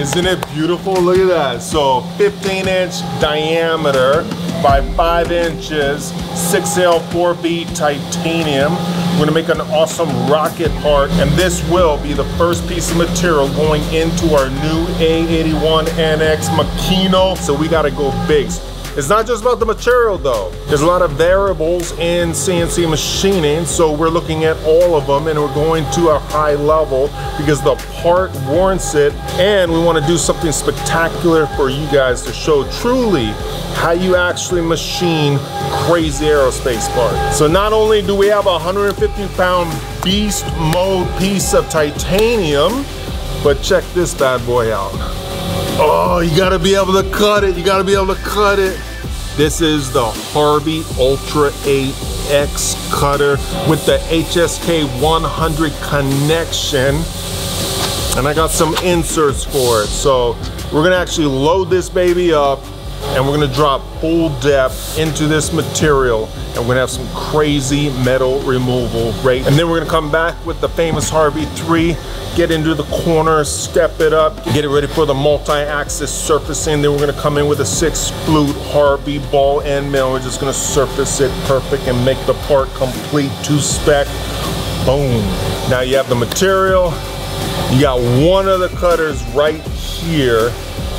Isn't it beautiful? Look at that. So 15 inch diameter by five inches, 6Al 4V titanium. We're gonna make an awesome rocket part, and this will be the first piece of material going into our new A81 NX Makino. So we gotta go big. It's not just about the material though. There's a lot of variables in CNC machining, so we're looking at all of them and we're going to a high level because the part warrants it and we want to do something spectacular for you guys to show truly how you actually machine crazy aerospace parts. So not only do we have a 150 pound beast mode piece of titanium, but check this bad boy out. Oh, you gotta be able to cut it. You gotta be able to cut it. This is the Harvi Ultra 8X cutter with the HSK 100 connection. And I got some inserts for it. So we're gonna actually load this baby up and we're gonna drop full depth into this material and we're gonna have some crazy metal removal rate. And then we're gonna come back with the famous Harvi 3, get into the corner, step it up, get it ready for the multi-axis surfacing. Then we're gonna come in with a six flute Harvi ball end mill. We're just gonna surface it perfect and make the part complete to spec. Boom. Now you have the material, you got one of the cutters right here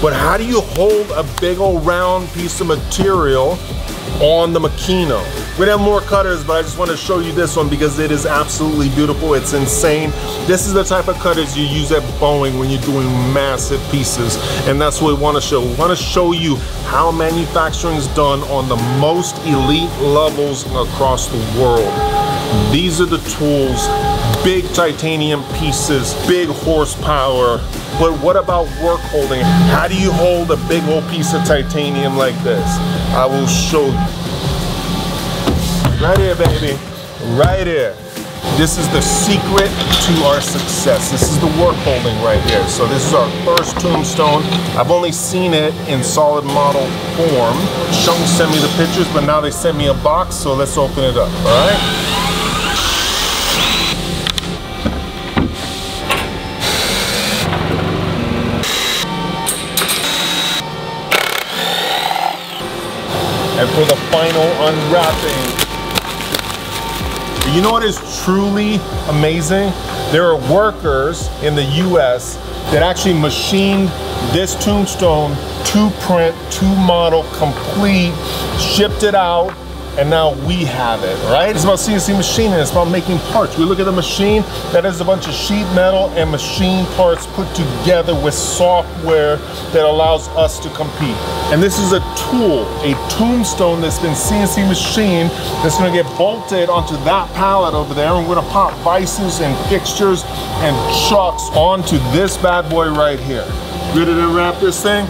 but how do you hold a big old round piece of material on the Makino? We have more cutters, but I just want to show you this one because it is absolutely beautiful. It's insane. This is the type of cutters you use at Boeing when you're doing massive pieces. And that's what we want to show. We want to show you how manufacturing is done on the most elite levels across the world. These are the tools, big titanium pieces, big horsepower, but what about work holding? How do you hold a big old piece of titanium like this? I will show you. Right here, baby. Right here. This is the secret to our success. This is the work holding right here. So this is our first tombstone. I've only seen it in solid model form. Schunk sent me the pictures, but now they sent me a box, so let's open it up, all right? and for the final unwrapping. You know what is truly amazing? There are workers in the US that actually machined this tombstone to print, to model, complete, shipped it out, and now we have it, right? It's about CNC machining, it's about making parts. We look at the machine, that is a bunch of sheet metal and machine parts put together with software that allows us to compete. And this is a tool, a tombstone that's been CNC machined that's gonna get bolted onto that pallet over there and we're gonna pop vices and fixtures and chucks onto this bad boy right here. Ready to wrap this thing?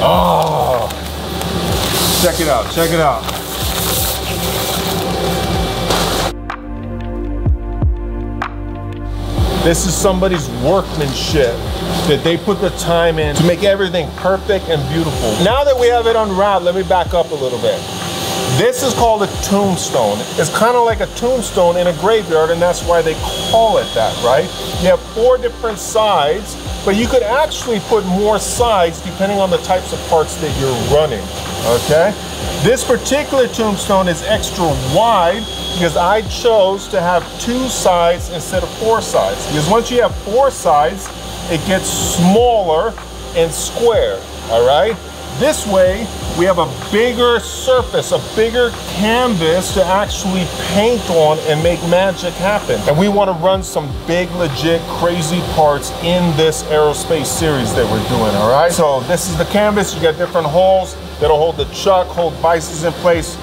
Oh, check it out, check it out. This is somebody's workmanship that they put the time in to make everything perfect and beautiful. Now that we have it unwrapped, let me back up a little bit. This is called a tombstone. It's kind of like a tombstone in a graveyard, and that's why they call it that, right? You have four different sides, but you could actually put more sides depending on the types of parts that you're running, okay? This particular tombstone is extra wide because I chose to have two sides instead of four sides. Because once you have four sides, it gets smaller and square, all right? This way, we have a bigger surface, a bigger canvas to actually paint on and make magic happen. And we wanna run some big, legit, crazy parts in this aerospace series that we're doing, all right? So this is the canvas, you got different holes that'll hold the chuck, hold vices in place,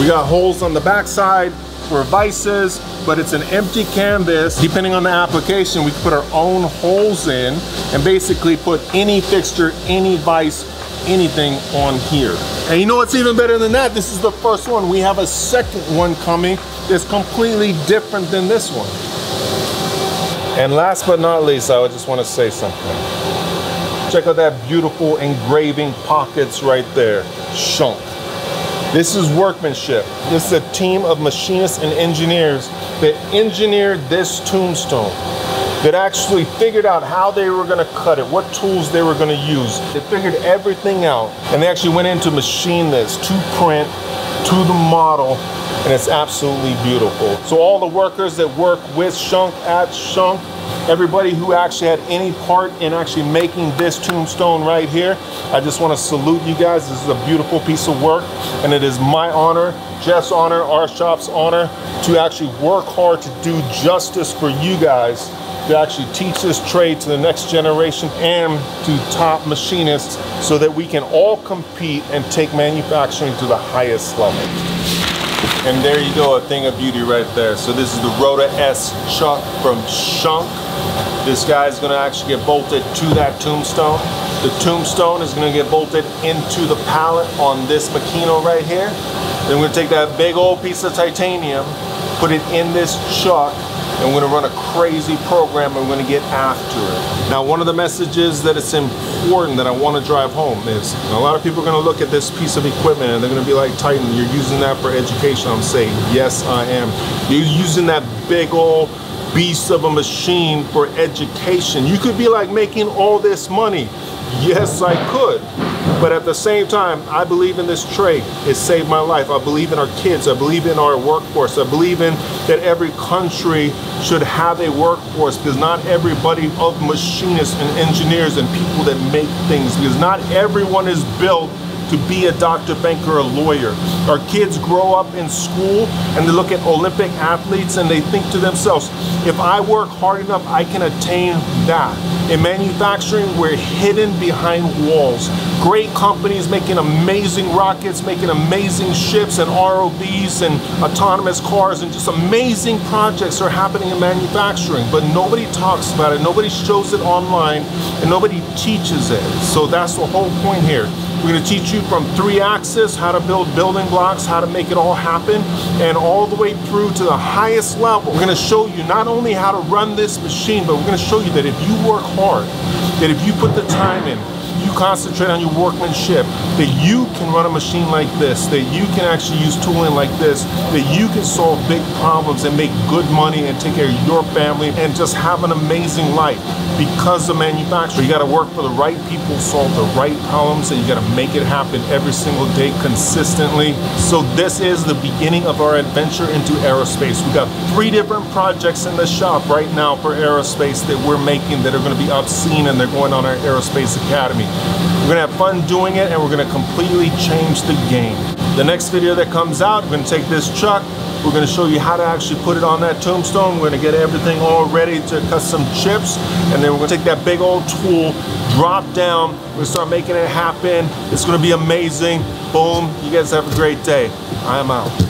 we got holes on the backside for vices, but it's an empty canvas. Depending on the application, we put our own holes in and basically put any fixture, any vice, anything on here. And you know what's even better than that? This is the first one. We have a second one coming that's completely different than this one. And last but not least, I just want to say something. Check out that beautiful engraving pockets right there. Schunk. This is workmanship. This is a team of machinists and engineers that engineered this tombstone. that actually figured out how they were going to cut it, what tools they were going to use. They figured everything out and they actually went into machine this to print to the model and it's absolutely beautiful. So all the workers that work with Schunk at Schunk, everybody who actually had any part in actually making this tombstone right here, I just want to salute you guys. This is a beautiful piece of work and it is my honor, Jeff's honor, our shop's honor to actually work hard to do justice for you guys to actually teach this trade to the next generation and to top machinists so that we can all compete and take manufacturing to the highest level. And there you go, a thing of beauty right there. So this is the Rota S chuck from Schunk. This guy is gonna actually get bolted to that tombstone. The tombstone is gonna get bolted into the pallet on this Makino right here. Then we're gonna take that big old piece of titanium, put it in this chuck, and we're gonna run a crazy program and we're gonna get after it. Now, one of the messages that it's important that I wanna drive home is, a lot of people are gonna look at this piece of equipment and they're gonna be like, Titan, you're using that for education. I'm saying, yes, I am. You're using that big old beast of a machine for education. You could be like making all this money. Yes, I could. But at the same time, I believe in this trade. It saved my life. I believe in our kids. I believe in our workforce. I believe in that every country should have a workforce because not everybody of machinists and engineers and people that make things because not everyone is built to be a doctor, banker, a lawyer. Our kids grow up in school and they look at Olympic athletes and they think to themselves, if I work hard enough, I can attain that. In manufacturing, we're hidden behind walls. Great companies making amazing rockets, making amazing ships and ROVs and autonomous cars and just amazing projects are happening in manufacturing, but nobody talks about it, nobody shows it online, and nobody teaches it. So that's the whole point here. We're going to teach you from three axis, how to build building blocks, how to make it all happen, and all the way through to the highest level. We're going to show you not only how to run this machine, but we're going to show you that if you work hard, that if you put the time in, you concentrate on your workmanship, that you can run a machine like this, that you can actually use tooling like this, that you can solve big problems and make good money and take care of your family and just have an amazing life because of manufacturing. You got to work for the right people, solve the right problems, and you got to make it happen every single day consistently. So this is the beginning of our adventure into aerospace. We've got three different projects in the shop right now for aerospace that we're making that are going to be obscene and they're going on our Aerospace Academy. We're gonna have fun doing it and we're gonna completely change the game. The next video that comes out, we're gonna take this truck, we're gonna show you how to actually put it on that tombstone. We're gonna get everything all ready to cut some chips and then we're gonna take that big old tool, drop down, we're gonna start making it happen. It's gonna be amazing. Boom, you guys have a great day. I am out.